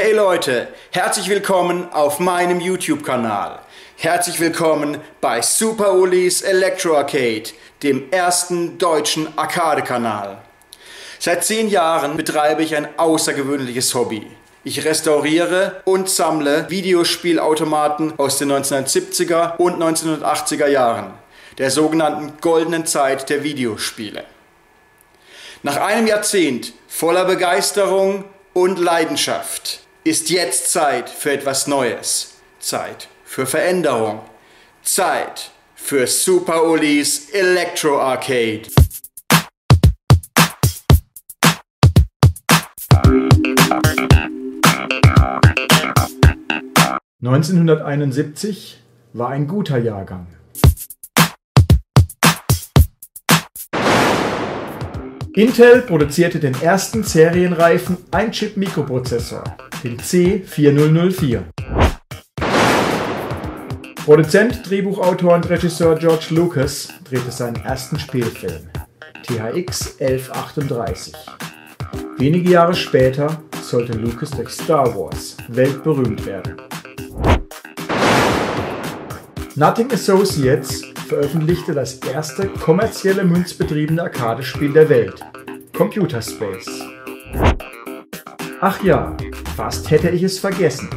Hey Leute, herzlich willkommen auf meinem YouTube-Kanal. Herzlich willkommen bei Super Ulis Electro Arcade, dem ersten deutschen Arcade-Kanal. Seit zehn Jahren betreibe ich ein außergewöhnliches Hobby. Ich restauriere und sammle Videospielautomaten aus den 1970er und 1980er Jahren, der sogenannten goldenen Zeit der Videospiele. Nach einem Jahrzehnt voller Begeisterung und Leidenschaft ist jetzt Zeit für etwas Neues. Zeit für Veränderung. Zeit für Super Ulis Electro Arcade. Neunzehnhunderteinundsiebzig war ein guter Jahrgang. Intel produzierte den ersten serienreifen Ein-Chip-Mikroprozessor, den C4004. Produzent, Drehbuchautor und Regisseur George Lucas drehte seinen ersten Spielfilm, THX 1138. Wenige Jahre später sollte Lucas durch Star Wars weltberühmt werden. Nothing Associates veröffentlichte das erste kommerzielle münzbetriebene Arcade-Spiel der Welt, Computer Space. Ach ja, fast hätte ich es vergessen.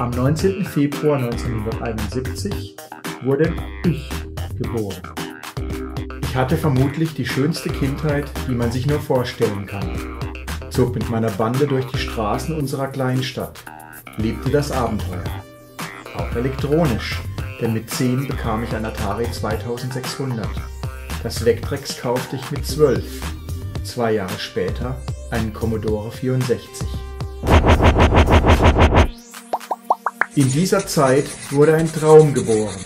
Am 19. Februar 1971 wurde ich geboren. Ich hatte vermutlich die schönste Kindheit, die man sich nur vorstellen kann. Zog mit meiner Bande durch die Straßen unserer kleinen Stadt, liebte das Abenteuer. Auch elektronisch denn mit 10 bekam ich ein Atari 2600. Das Vectrex kaufte ich mit 12. Zwei Jahre später einen Commodore 64. In dieser Zeit wurde ein Traum geboren.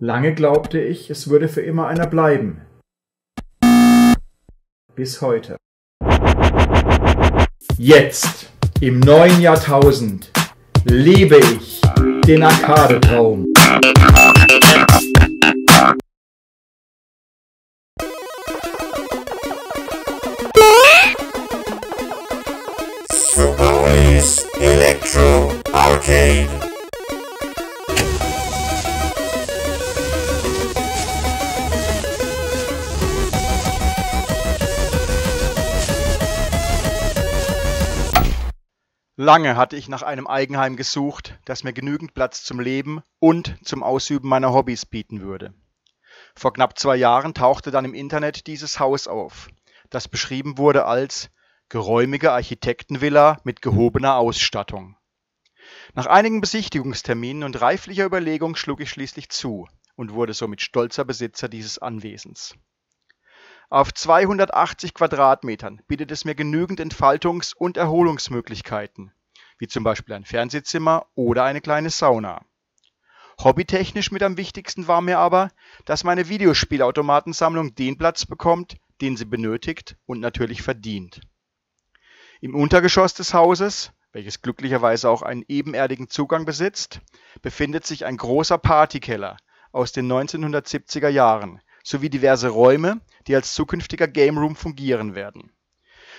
Lange glaubte ich, es würde für immer einer bleiben. Bis heute. Jetzt, im neuen Jahrtausend, lebe ich den Arcade-Traum. Super Electro Arcade. Lange hatte ich nach einem Eigenheim gesucht, das mir genügend Platz zum Leben und zum Ausüben meiner Hobbys bieten würde. Vor knapp zwei Jahren tauchte dann im Internet dieses Haus auf, das beschrieben wurde als geräumige Architektenvilla mit gehobener Ausstattung. Nach einigen Besichtigungsterminen und reiflicher Überlegung schlug ich schließlich zu und wurde somit stolzer Besitzer dieses Anwesens. Auf 280 Quadratmetern bietet es mir genügend Entfaltungs- und Erholungsmöglichkeiten, wie zum Beispiel ein Fernsehzimmer oder eine kleine Sauna. Hobbytechnisch mit am wichtigsten war mir aber, dass meine Videospielautomatensammlung den Platz bekommt, den sie benötigt und natürlich verdient. Im Untergeschoss des Hauses, welches glücklicherweise auch einen ebenerdigen Zugang besitzt, befindet sich ein großer Partykeller aus den 1970er Jahren sowie diverse Räume, die als zukünftiger Game Room fungieren werden.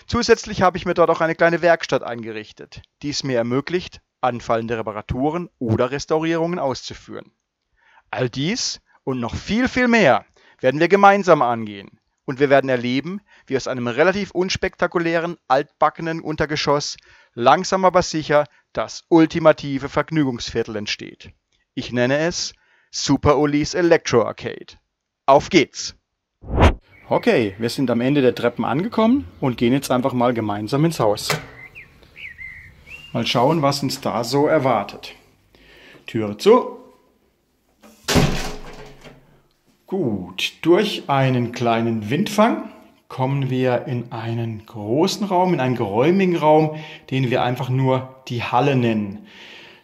Zusätzlich habe ich mir dort auch eine kleine Werkstatt eingerichtet, die es mir ermöglicht, anfallende Reparaturen oder Restaurierungen auszuführen. All dies und noch viel, viel mehr werden wir gemeinsam angehen und wir werden erleben, wie aus einem relativ unspektakulären, altbackenen Untergeschoss langsam aber sicher das ultimative Vergnügungsviertel entsteht. Ich nenne es Super Ulis Electro Arcade. Auf geht's! Okay, wir sind am Ende der Treppen angekommen und gehen jetzt einfach mal gemeinsam ins Haus. Mal schauen, was uns da so erwartet. Türe zu. Gut, durch einen kleinen Windfang kommen wir in einen großen Raum, in einen geräumigen Raum, den wir einfach nur die Halle nennen.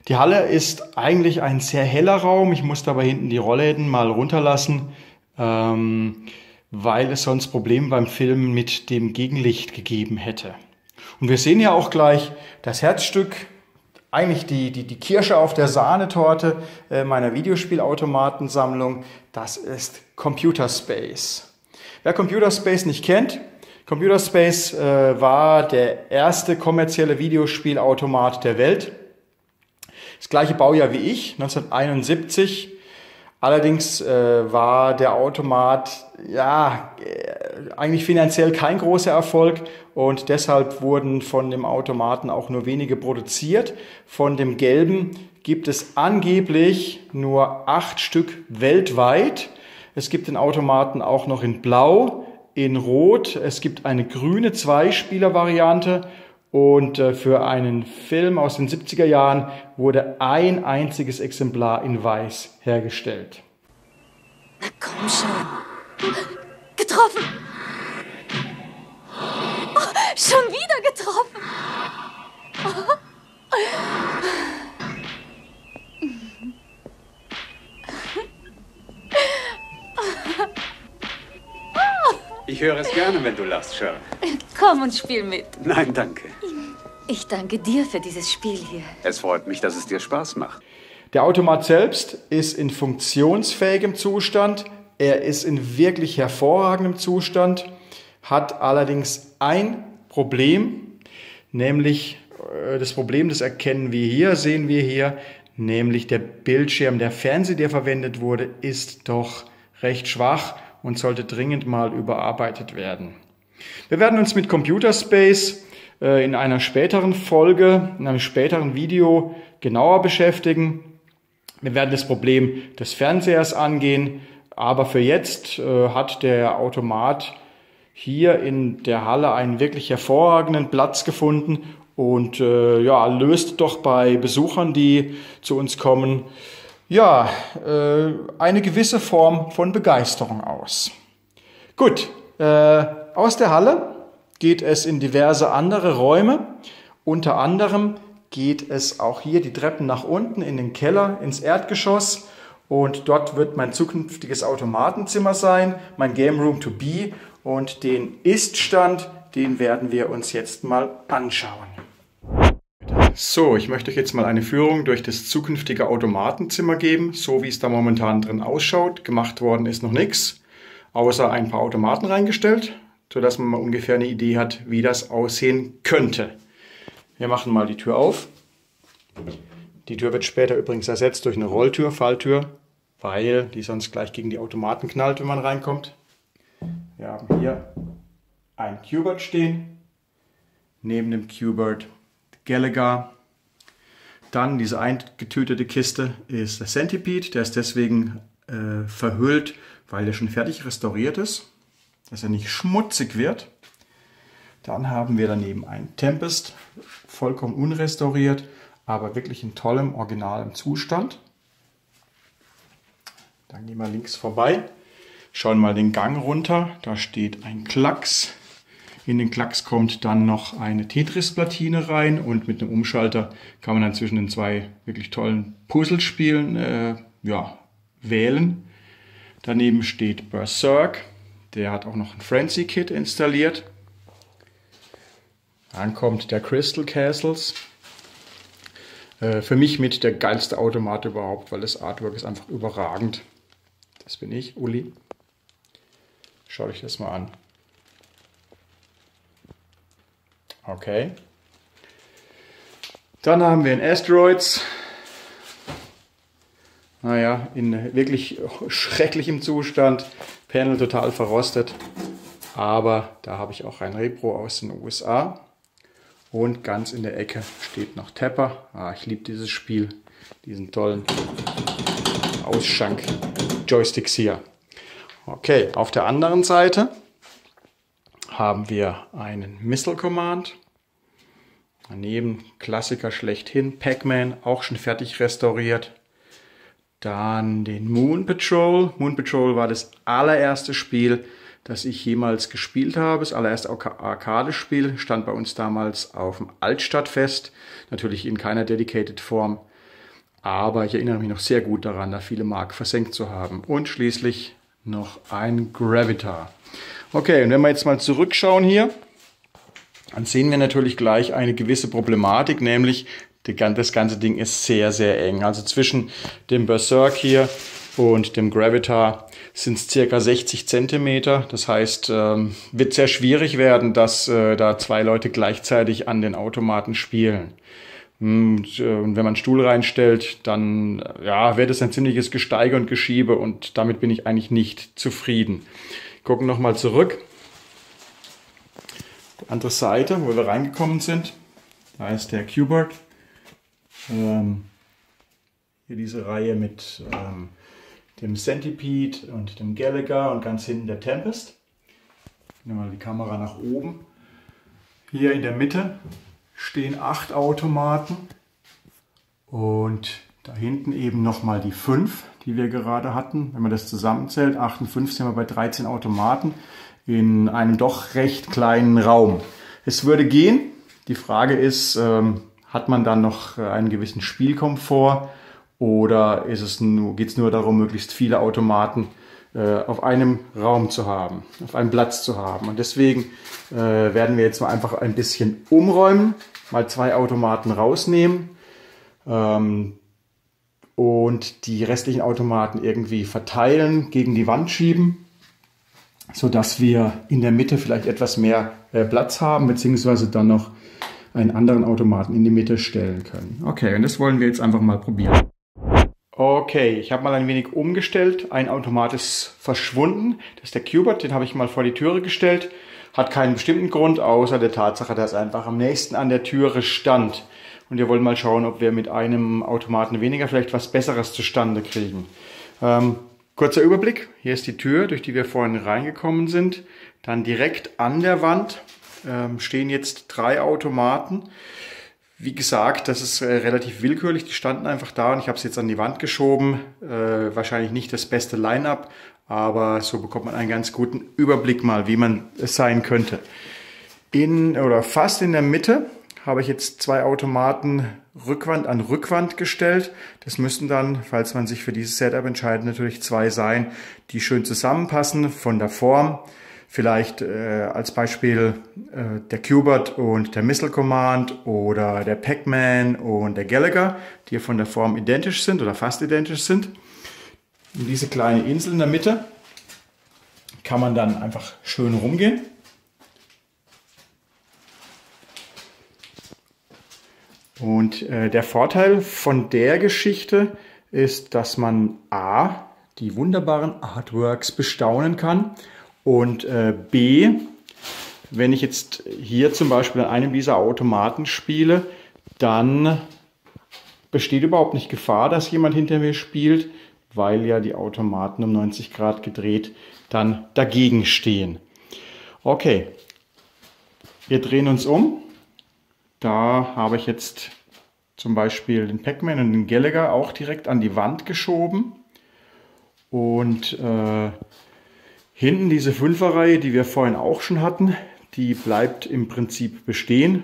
Die Halle ist eigentlich ein sehr heller Raum. Ich muss dabei hinten die Rollläden mal runterlassen, ähm, weil es sonst Probleme beim Filmen mit dem Gegenlicht gegeben hätte. Und wir sehen ja auch gleich das Herzstück, eigentlich die, die, die Kirsche auf der Sahnetorte äh, meiner Videospielautomatensammlung, das ist Computer Space. Wer Computer Space nicht kennt, Computer Space äh, war der erste kommerzielle Videospielautomat der Welt. Das gleiche Baujahr wie ich, 1971. Allerdings äh, war der Automat ja äh, eigentlich finanziell kein großer Erfolg und deshalb wurden von dem Automaten auch nur wenige produziert. Von dem gelben gibt es angeblich nur acht Stück weltweit. Es gibt den Automaten auch noch in Blau, in Rot. Es gibt eine grüne Zweispieler-Variante und äh, für einen Film aus den 70er Jahren wurde ein einziges Exemplar in Weiß hergestellt. Na komm schon. Getroffen. Oh, schon wieder getroffen. Ich höre es gerne, wenn du lachst, Sharon. Komm und spiel mit. Nein, danke. Ich danke dir für dieses Spiel hier. Es freut mich, dass es dir Spaß macht. Der Automat selbst ist in funktionsfähigem Zustand. Er ist in wirklich hervorragendem Zustand, hat allerdings ein Problem, nämlich äh, das Problem, das erkennen wir hier, sehen wir hier, nämlich der Bildschirm, der Fernseher, der verwendet wurde, ist doch recht schwach und sollte dringend mal überarbeitet werden. Wir werden uns mit Computer Space äh, in einer späteren Folge, in einem späteren Video genauer beschäftigen. Wir werden das Problem des Fernsehers angehen, aber für jetzt äh, hat der Automat hier in der Halle einen wirklich hervorragenden Platz gefunden und äh, ja, löst doch bei Besuchern, die zu uns kommen, ja, äh, eine gewisse Form von Begeisterung aus. Gut, äh, aus der Halle geht es in diverse andere Räume. Unter anderem geht es auch hier die Treppen nach unten in den Keller, ins Erdgeschoss. Und dort wird mein zukünftiges Automatenzimmer sein, mein Game Room to be. Und den Iststand, den werden wir uns jetzt mal anschauen. So, ich möchte euch jetzt mal eine Führung durch das zukünftige Automatenzimmer geben, so wie es da momentan drin ausschaut. Gemacht worden ist noch nichts, außer ein paar Automaten reingestellt, sodass man mal ungefähr eine Idee hat, wie das aussehen könnte. Wir machen mal die Tür auf. Die Tür wird später übrigens ersetzt durch eine Rolltür, Falltür, weil die sonst gleich gegen die Automaten knallt, wenn man reinkommt. Wir haben hier ein Cubert stehen. Neben dem Cubert Gallagher. Dann diese eingetütete Kiste ist der Centipede. Der ist deswegen äh, verhüllt, weil der schon fertig restauriert ist, dass er nicht schmutzig wird. Dann haben wir daneben einen Tempest, vollkommen unrestauriert, aber wirklich in tollem, originalem Zustand. Dann gehen wir links vorbei, schauen mal den Gang runter. Da steht ein Klacks in den Klacks kommt dann noch eine Tetris-Platine rein und mit einem Umschalter kann man dann zwischen den zwei wirklich tollen Puzzlespielen äh, ja, wählen. Daneben steht Berserk, der hat auch noch ein Frenzy-Kit installiert. Dann kommt der Crystal Castles. Äh, für mich mit der geilste Automat überhaupt, weil das Artwork ist einfach überragend. Das bin ich, Uli. Schaut euch das mal an. Okay. Dann haben wir in Asteroids. Naja, in wirklich schrecklichem Zustand. Panel total verrostet. Aber da habe ich auch ein Repro aus den USA. Und ganz in der Ecke steht noch Tepper. Ah, ich liebe dieses Spiel. Diesen tollen Ausschank-Joysticks hier. Okay, auf der anderen Seite haben wir einen Missile Command. Daneben Klassiker schlechthin, Pac-Man, auch schon fertig restauriert. Dann den Moon Patrol. Moon Patrol war das allererste Spiel, das ich jemals gespielt habe. Das allererste Arcade-Spiel stand bei uns damals auf dem Altstadtfest. Natürlich in keiner Dedicated Form. Aber ich erinnere mich noch sehr gut daran, da viele Mark versenkt zu haben. Und schließlich noch ein Gravitar. Okay, und wenn wir jetzt mal zurückschauen hier, dann sehen wir natürlich gleich eine gewisse Problematik, nämlich das ganze Ding ist sehr, sehr eng. Also zwischen dem Berserk hier und dem Gravitar sind es circa 60 Zentimeter. Das heißt, ähm, wird sehr schwierig werden, dass äh, da zwei Leute gleichzeitig an den Automaten spielen. Und, äh, wenn man einen Stuhl reinstellt, dann ja, wird es ein ziemliches Gesteige und Geschiebe und damit bin ich eigentlich nicht zufrieden. Gucken nochmal zurück. Die andere Seite, wo wir reingekommen sind. Da ist der Qbert. Ähm, hier diese Reihe mit ähm, dem Centipede und dem Gallagher und ganz hinten der Tempest. Nehmen wir mal die Kamera nach oben. Hier in der Mitte stehen acht Automaten und da hinten eben nochmal die fünf, die wir gerade hatten. Wenn man das zusammenzählt, 8 und 5 sind wir bei 13 Automaten in einem doch recht kleinen Raum. Es würde gehen. Die Frage ist, ähm, hat man dann noch äh, einen gewissen Spielkomfort oder ist es nur, geht es nur darum, möglichst viele Automaten auf einem Raum zu haben, auf einem Platz zu haben. Und deswegen äh, werden wir jetzt mal einfach ein bisschen umräumen, mal zwei Automaten rausnehmen ähm, und die restlichen Automaten irgendwie verteilen, gegen die Wand schieben, so dass wir in der Mitte vielleicht etwas mehr äh, Platz haben, beziehungsweise dann noch einen anderen Automaten in die Mitte stellen können. Okay, und das wollen wir jetzt einfach mal probieren. Okay, ich habe mal ein wenig umgestellt. Ein Automat ist verschwunden. Das ist der Qbert, den habe ich mal vor die Türe gestellt. Hat keinen bestimmten Grund, außer der Tatsache, dass er einfach am nächsten an der Türe stand. Und wir wollen mal schauen, ob wir mit einem Automaten weniger vielleicht was Besseres zustande kriegen. Ähm, kurzer Überblick. Hier ist die Tür, durch die wir vorhin reingekommen sind. Dann direkt an der Wand ähm, stehen jetzt drei Automaten. Wie gesagt, das ist äh, relativ willkürlich. Die standen einfach da und ich habe es jetzt an die Wand geschoben. Äh, wahrscheinlich nicht das beste Line-up, aber so bekommt man einen ganz guten Überblick mal, wie man es sein könnte. In oder fast in der Mitte habe ich jetzt zwei Automaten Rückwand an Rückwand gestellt. Das müssten dann, falls man sich für dieses Setup entscheidet, natürlich zwei sein, die schön zusammenpassen von der Form. Vielleicht äh, als Beispiel äh, der Qbert und der Missile Command oder der Pac-Man und der Gallagher, die von der Form identisch sind oder fast identisch sind. Und diese kleine Insel in der Mitte kann man dann einfach schön rumgehen. Und äh, der Vorteil von der Geschichte ist, dass man A, die wunderbaren Artworks bestaunen kann und äh, B, wenn ich jetzt hier zum Beispiel an einem dieser Automaten spiele, dann besteht überhaupt nicht Gefahr, dass jemand hinter mir spielt, weil ja die Automaten um 90 Grad gedreht dann dagegen stehen. Okay, wir drehen uns um. Da habe ich jetzt zum Beispiel den Pac-Man und den Gallagher auch direkt an die Wand geschoben. Und äh, Hinten diese Fünferreihe, die wir vorhin auch schon hatten, die bleibt im Prinzip bestehen.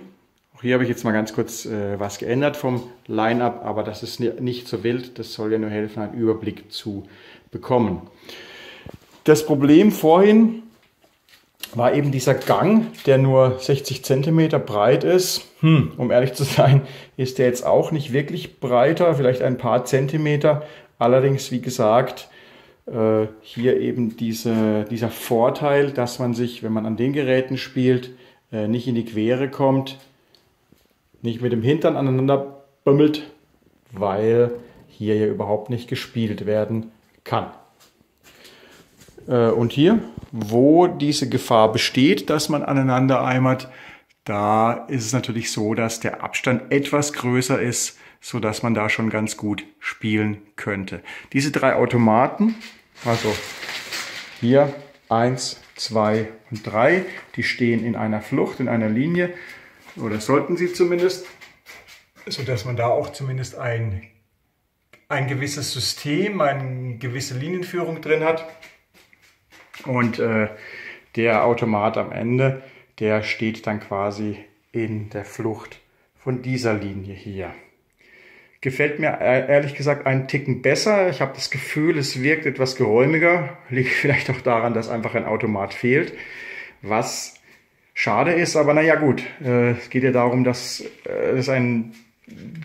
Auch hier habe ich jetzt mal ganz kurz äh, was geändert vom Line-Up, aber das ist nicht so wild. Das soll ja nur helfen, einen Überblick zu bekommen. Das Problem vorhin war eben dieser Gang, der nur 60 cm breit ist. Hm, um ehrlich zu sein, ist der jetzt auch nicht wirklich breiter, vielleicht ein paar Zentimeter. Allerdings, wie gesagt, äh, hier eben diese, dieser Vorteil, dass man sich, wenn man an den Geräten spielt, äh, nicht in die Quere kommt, nicht mit dem Hintern aneinander bümmelt, weil hier ja überhaupt nicht gespielt werden kann. Äh, und hier, wo diese Gefahr besteht, dass man aneinander eimert, da ist es natürlich so, dass der Abstand etwas größer ist, so dass man da schon ganz gut spielen könnte. Diese drei Automaten, also hier eins, zwei und drei, die stehen in einer Flucht, in einer Linie, oder sollten sie zumindest, so dass man da auch zumindest ein, ein gewisses System, eine gewisse Linienführung drin hat. Und äh, der Automat am Ende, der steht dann quasi in der Flucht von dieser Linie hier. Gefällt mir äh, ehrlich gesagt einen Ticken besser. Ich habe das Gefühl, es wirkt etwas geräumiger. Liegt vielleicht auch daran, dass einfach ein Automat fehlt. Was schade ist, aber naja gut. Äh, es geht ja darum, dass äh, es ein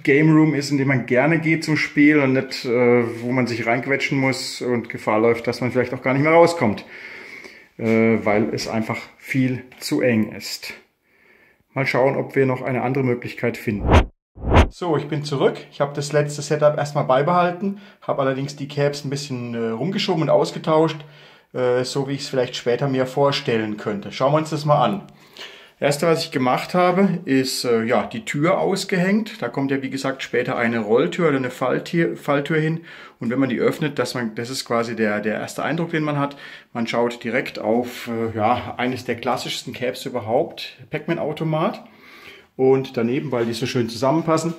Game Room ist, in dem man gerne geht zum Spiel und nicht, wo man sich reinquetschen muss und Gefahr läuft, dass man vielleicht auch gar nicht mehr rauskommt, weil es einfach viel zu eng ist. Mal schauen, ob wir noch eine andere Möglichkeit finden. So, ich bin zurück. Ich habe das letzte Setup erstmal beibehalten, habe allerdings die Caps ein bisschen äh, rumgeschoben und ausgetauscht, äh, so wie ich es vielleicht später mir vorstellen könnte. Schauen wir uns das mal an. Erste, was ich gemacht habe, ist äh, ja die Tür ausgehängt. Da kommt ja wie gesagt später eine Rolltür oder eine Falltür, Falltür hin. Und wenn man die öffnet, dass man, das ist quasi der, der erste Eindruck, den man hat. Man schaut direkt auf äh, ja, eines der klassischsten Cabs überhaupt, Pac-Man-Automat. Und daneben, weil die so schön zusammenpassen,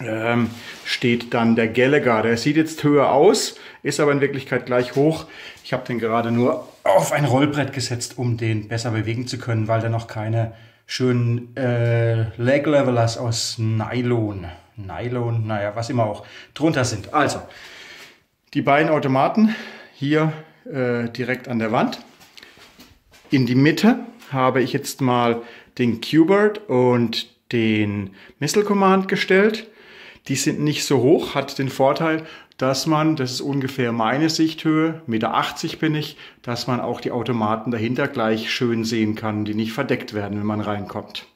ähm, steht dann der Gallagher. Der sieht jetzt höher aus, ist aber in Wirklichkeit gleich hoch. Ich habe den gerade nur auf ein Rollbrett gesetzt, um den besser bewegen zu können, weil da noch keine schönen äh, Leg Levelers aus Nylon, Nylon, naja, was immer auch drunter sind. Also, die beiden Automaten hier äh, direkt an der Wand. In die Mitte habe ich jetzt mal den Qbert und den Missile Command gestellt. Die sind nicht so hoch, hat den Vorteil, dass man, das ist ungefähr meine Sichthöhe, 1,80 Meter bin ich, dass man auch die Automaten dahinter gleich schön sehen kann, die nicht verdeckt werden, wenn man reinkommt.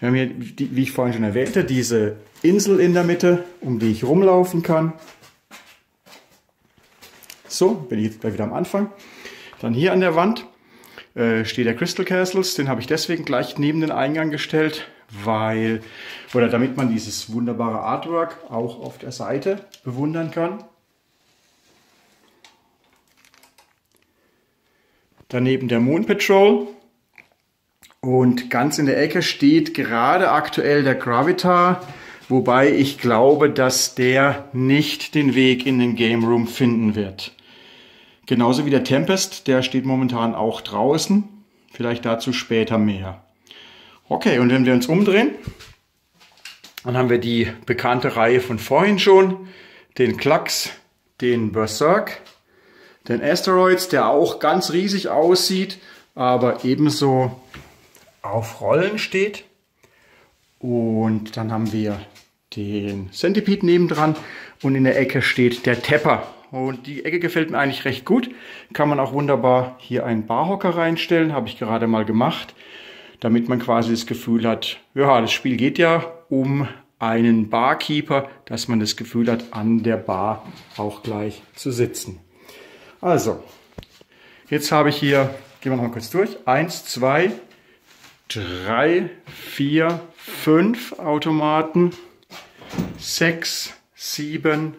Wir haben hier, wie ich vorhin schon erwähnte, diese Insel in der Mitte, um die ich rumlaufen kann. So, bin ich jetzt gleich wieder am Anfang. Dann hier an der Wand äh, steht der Crystal Castles, den habe ich deswegen gleich neben den Eingang gestellt, weil, oder damit man dieses wunderbare Artwork auch auf der Seite bewundern kann. Daneben der Moon Patrol. Und ganz in der Ecke steht gerade aktuell der Gravitar, wobei ich glaube, dass der nicht den Weg in den Game Room finden wird. Genauso wie der Tempest, der steht momentan auch draußen. Vielleicht dazu später mehr. Okay, und wenn wir uns umdrehen, dann haben wir die bekannte Reihe von vorhin schon. Den Klacks, den Berserk, den Asteroids, der auch ganz riesig aussieht, aber ebenso auf Rollen steht. Und dann haben wir den Centipede nebendran und in der Ecke steht der Tepper. Und die Ecke gefällt mir eigentlich recht gut. Kann man auch wunderbar hier einen Barhocker reinstellen, habe ich gerade mal gemacht damit man quasi das Gefühl hat, ja, das Spiel geht ja um einen Barkeeper, dass man das Gefühl hat, an der Bar auch gleich zu sitzen. Also, jetzt habe ich hier, gehen wir noch mal kurz durch, eins, zwei, drei, vier, fünf Automaten, sechs, sieben,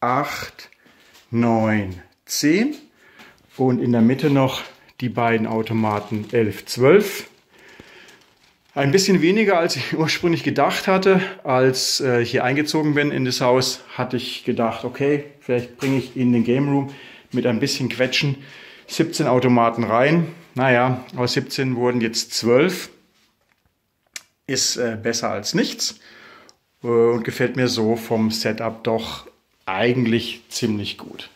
acht, neun, zehn und in der Mitte noch die beiden Automaten 11, 12 ein bisschen weniger, als ich ursprünglich gedacht hatte. Als äh, ich hier eingezogen bin in das Haus, hatte ich gedacht, okay, vielleicht bringe ich in den Game Room mit ein bisschen Quetschen 17 Automaten rein. Naja, aus 17 wurden jetzt 12. Ist äh, besser als nichts äh, und gefällt mir so vom Setup doch eigentlich ziemlich gut.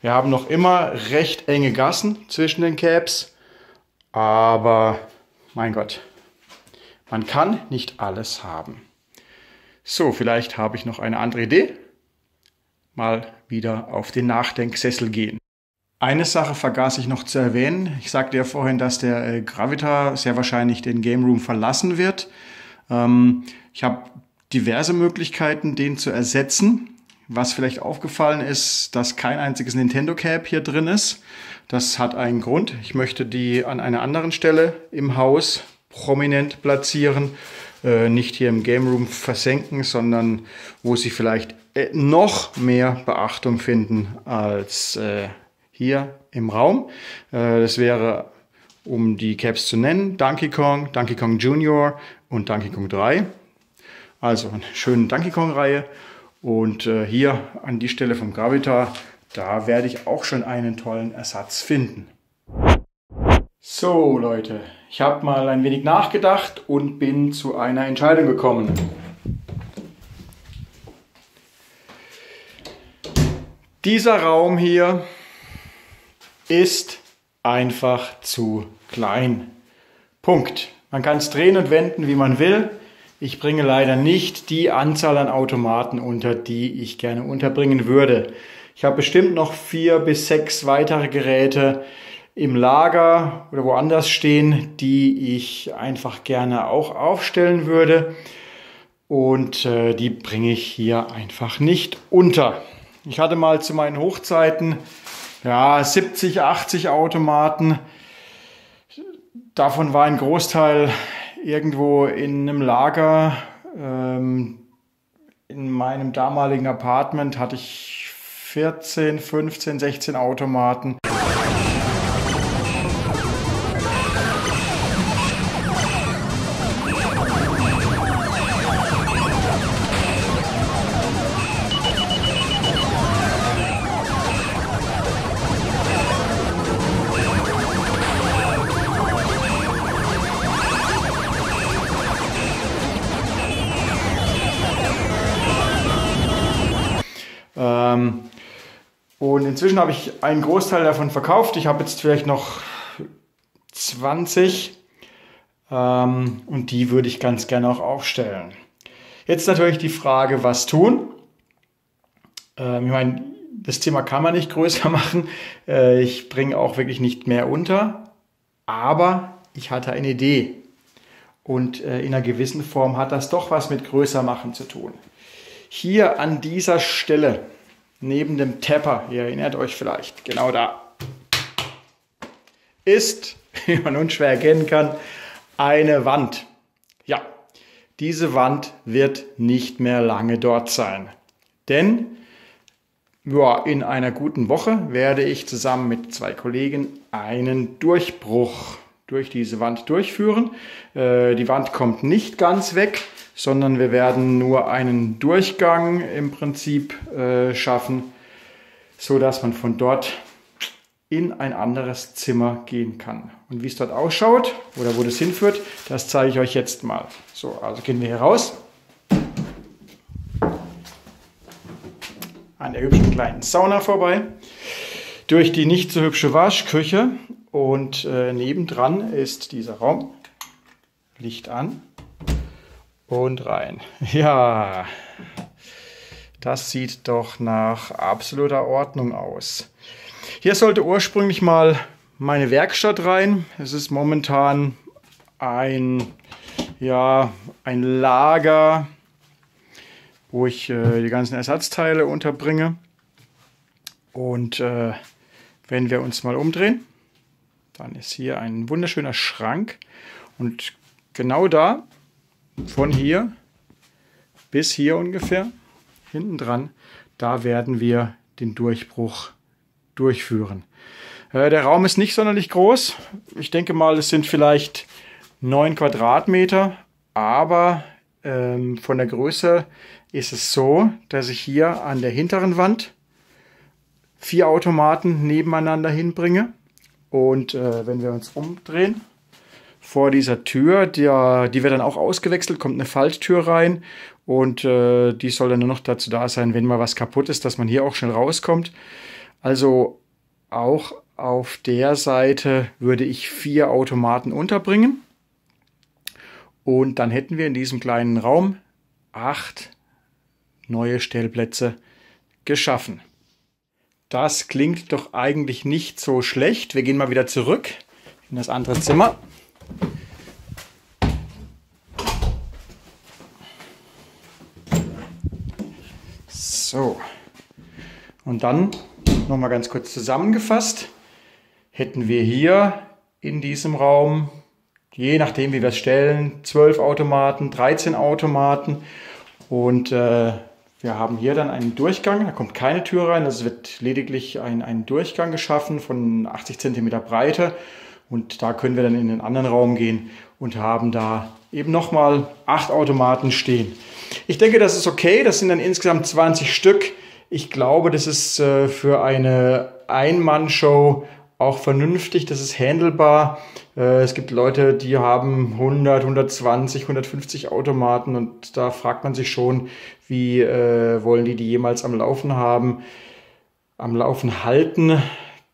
Wir haben noch immer recht enge Gassen zwischen den Caps, aber mein Gott, man kann nicht alles haben. So, vielleicht habe ich noch eine andere Idee. Mal wieder auf den Nachdenksessel gehen. Eine Sache vergaß ich noch zu erwähnen. Ich sagte ja vorhin, dass der äh, Gravita sehr wahrscheinlich den Game Room verlassen wird. Ähm, ich habe diverse Möglichkeiten, den zu ersetzen. Was vielleicht aufgefallen ist, dass kein einziges Nintendo Cap hier drin ist. Das hat einen Grund. Ich möchte die an einer anderen Stelle im Haus prominent platzieren, äh, nicht hier im Game Room versenken, sondern wo sie vielleicht äh, noch mehr Beachtung finden als äh, hier im Raum. Äh, das wäre, um die Caps zu nennen, Donkey Kong, Donkey Kong Junior und Donkey Kong 3. Also eine schöne Donkey Kong-Reihe. Und äh, hier an die Stelle vom Gravitar, da werde ich auch schon einen tollen Ersatz finden. So Leute, ich habe mal ein wenig nachgedacht und bin zu einer Entscheidung gekommen. Dieser Raum hier ist einfach zu klein. Punkt. Man kann es drehen und wenden, wie man will. Ich bringe leider nicht die Anzahl an Automaten unter, die ich gerne unterbringen würde. Ich habe bestimmt noch vier bis sechs weitere Geräte im Lager oder woanders stehen, die ich einfach gerne auch aufstellen würde. Und äh, die bringe ich hier einfach nicht unter. Ich hatte mal zu meinen Hochzeiten ja, 70, 80 Automaten. Davon war ein Großteil irgendwo in einem Lager. Ähm, in meinem damaligen Apartment hatte ich 14, 15, 16 Automaten. Ähm, und inzwischen habe ich einen Großteil davon verkauft. Ich habe jetzt vielleicht noch 20 ähm, und die würde ich ganz gerne auch aufstellen. Jetzt natürlich die Frage, was tun? Ähm, ich meine, das Thema kann man nicht größer machen. Äh, ich bringe auch wirklich nicht mehr unter. Aber ich hatte eine Idee. Und äh, in einer gewissen Form hat das doch was mit größer machen zu tun. Hier an dieser Stelle, neben dem Tepper, ihr erinnert euch vielleicht, genau da, ist, wie man unschwer erkennen kann, eine Wand. Ja, diese Wand wird nicht mehr lange dort sein. Denn ja, in einer guten Woche werde ich zusammen mit zwei Kollegen einen Durchbruch durch diese Wand durchführen. Äh, die Wand kommt nicht ganz weg, sondern wir werden nur einen Durchgang im Prinzip äh, schaffen, so dass man von dort in ein anderes Zimmer gehen kann. Und wie es dort ausschaut oder wo das hinführt, das zeige ich euch jetzt mal. So, also gehen wir hier raus. An der hübschen kleinen Sauna vorbei. Durch die nicht so hübsche Waschküche. Und äh, nebendran ist dieser Raum. Licht an und rein. Ja, das sieht doch nach absoluter Ordnung aus. Hier sollte ursprünglich mal meine Werkstatt rein. Es ist momentan ein, ja, ein Lager, wo ich äh, die ganzen Ersatzteile unterbringe. Und äh, wenn wir uns mal umdrehen, dann ist hier ein wunderschöner Schrank. Und genau da von hier bis hier ungefähr, hinten dran, da werden wir den Durchbruch durchführen. Äh, der Raum ist nicht sonderlich groß. Ich denke mal, es sind vielleicht 9 Quadratmeter, aber ähm, von der Größe ist es so, dass ich hier an der hinteren Wand vier Automaten nebeneinander hinbringe. Und äh, wenn wir uns umdrehen, vor dieser Tür. Die, die wird dann auch ausgewechselt, kommt eine Falttür rein und äh, die soll dann nur noch dazu da sein, wenn mal was kaputt ist, dass man hier auch schnell rauskommt. Also auch auf der Seite würde ich vier Automaten unterbringen. Und dann hätten wir in diesem kleinen Raum acht neue Stellplätze geschaffen. Das klingt doch eigentlich nicht so schlecht. Wir gehen mal wieder zurück in das andere Zimmer. So. Und dann nochmal ganz kurz zusammengefasst, hätten wir hier in diesem Raum, je nachdem wie wir es stellen, 12 Automaten, 13 Automaten. Und äh, wir haben hier dann einen Durchgang, da kommt keine Tür rein, es wird lediglich ein, ein Durchgang geschaffen von 80 cm Breite. Und da können wir dann in den anderen Raum gehen und haben da eben nochmal acht Automaten stehen. Ich denke, das ist okay. Das sind dann insgesamt 20 Stück. Ich glaube, das ist äh, für eine Ein-Mann-Show auch vernünftig. Das ist handelbar. Äh, es gibt Leute, die haben 100, 120, 150 Automaten und da fragt man sich schon, wie äh, wollen die die jemals am Laufen haben, am Laufen halten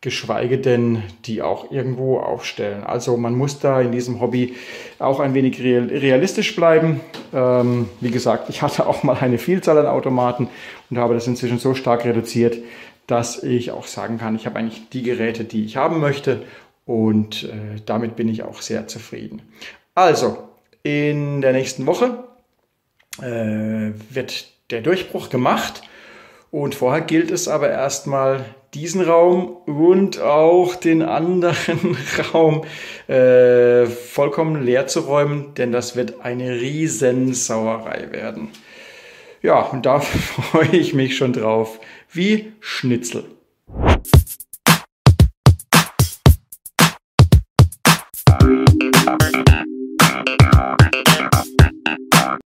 geschweige denn die auch irgendwo aufstellen. Also man muss da in diesem Hobby auch ein wenig realistisch bleiben. Ähm, wie gesagt, ich hatte auch mal eine Vielzahl an Automaten und habe das inzwischen so stark reduziert, dass ich auch sagen kann, ich habe eigentlich die Geräte, die ich haben möchte und äh, damit bin ich auch sehr zufrieden. Also, in der nächsten Woche äh, wird der Durchbruch gemacht und vorher gilt es aber erstmal diesen Raum und auch den anderen Raum äh, vollkommen leer zu räumen, denn das wird eine Riesensauerei werden. Ja, und da freue ich mich schon drauf. Wie Schnitzel.